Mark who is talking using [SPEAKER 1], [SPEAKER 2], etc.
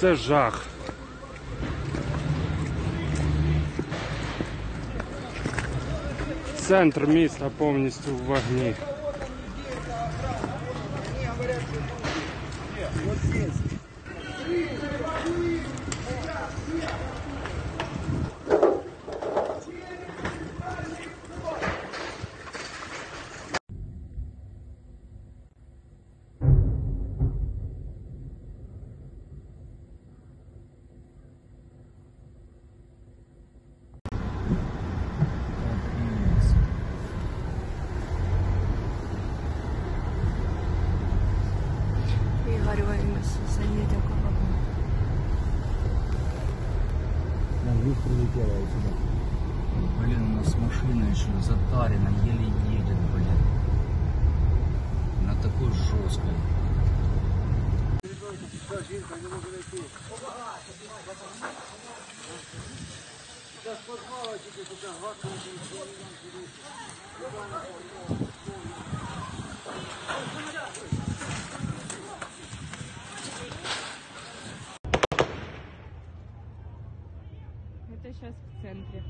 [SPEAKER 1] Це жах. Центр міста повністю в вогні.
[SPEAKER 2] Пригорюємося, заїде кого.
[SPEAKER 3] На двух прилетело отсюда.
[SPEAKER 4] Блин, у нас машина еще затарена, еле едет, блин. На такой жесткой.
[SPEAKER 2] это сейчас в центре.